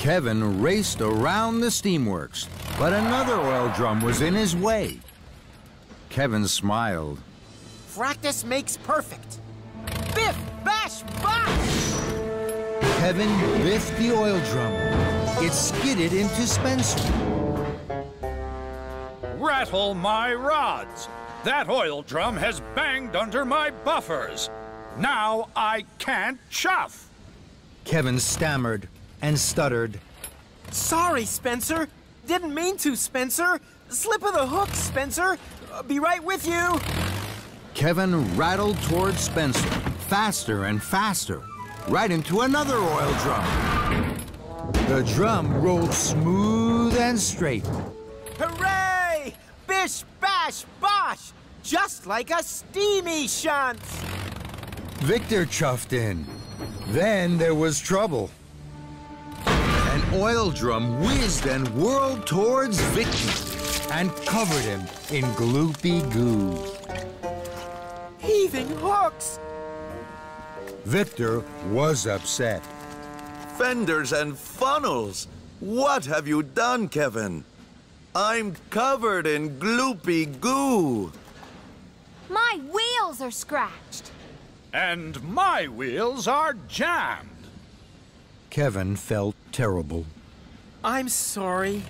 Kevin raced around the steamworks, but another oil drum was in his way. Kevin smiled. Practice makes perfect. Biff, bash, bosh! Kevin biffed the oil drum. It skidded into Spencer. Rattle my rods! That oil drum has banged under my buffers. Now I can't chuff. Kevin stammered and stuttered. Sorry, Spencer. Didn't mean to, Spencer. Slip of the hook, Spencer. Uh, be right with you. Kevin rattled toward Spencer, faster and faster, right into another oil drum. The drum rolled smooth and straight. Hooray! Bish, bash, bosh! Just like a steamie shunt! Victor chuffed in. Then there was trouble. An oil drum whizzed and whirled towards Victor and covered him in gloopy goo. Heaving hooks! Victor was upset. Fenders and funnels! What have you done, Kevin? I'm covered in gloopy goo. My wheels are scratched. And my wheels are jammed. Kevin felt terrible. I'm sorry.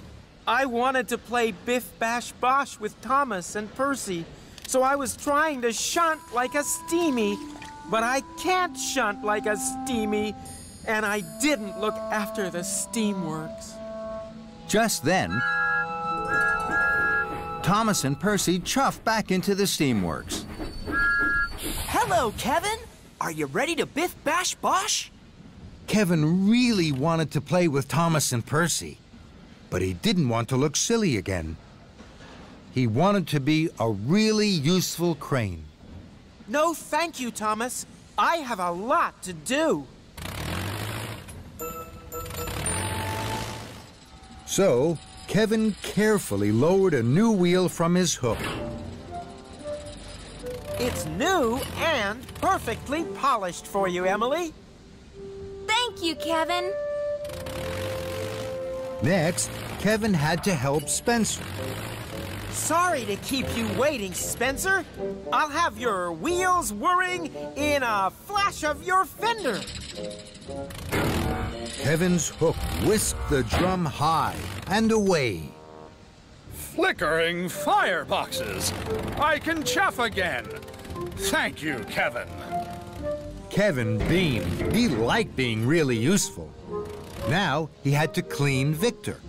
I wanted to play Biff Bash Bosh with Thomas and Percy, so I was trying to shunt like a steamie, but I can't shunt like a steamie, and I didn't look after the steamworks. Just then, Thomas and Percy chuffed back into the steamworks. Hello, Kevin. Are you ready to biff bash bosh? Kevin really wanted to play with Thomas and Percy, but he didn't want to look silly again. He wanted to be a really useful crane. No, thank you, Thomas. I have a lot to do. So, Kevin carefully lowered a new wheel from his hook. It's new and perfectly polished for you, Emily. Thank you, Kevin. Next, Kevin had to help Spencer. Sorry to keep you waiting, Spencer. I'll have your wheels whirring in a flash of your fender. Kevin's hook whisked the drum high and away. Flickering fireboxes. I can chuff again. Thank you, Kevin. Kevin beamed. He liked being really useful. Now he had to clean Victor.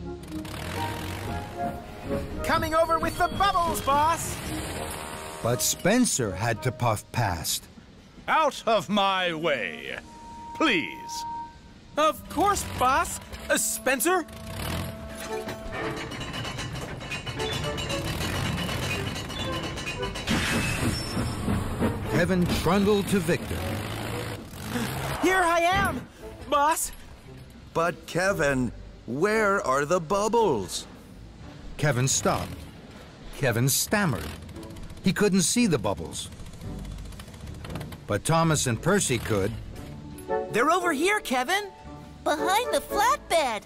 Coming over with the bubbles, boss. But Spencer had to puff past. Out of my way. Please. Of course, boss. Uh, Spencer? Kevin trundled to Victor. Here I am, boss. But Kevin, where are the bubbles? Kevin stopped. Kevin stammered. He couldn't see the bubbles. But Thomas and Percy could. They're over here, Kevin. Behind the flatbed.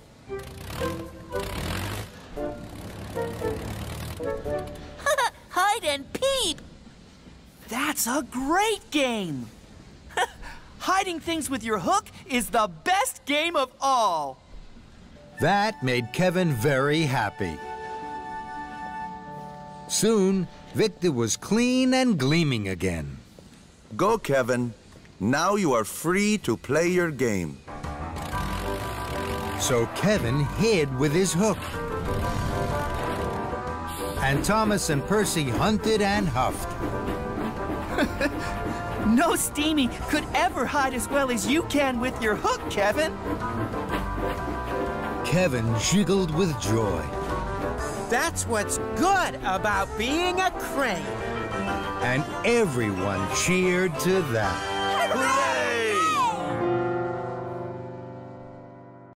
Hide and peep. That's a great game. Hiding things with your hook is the best game of all. That made Kevin very happy. Soon, Victor was clean and gleaming again. Go, Kevin. Now you are free to play your game. So Kevin hid with his hook. And Thomas and Percy hunted and huffed. No Steamie could ever hide as well as you can with your hook, Kevin. Kevin jiggled with joy. That's what's good about being a crane. And everyone cheered to that.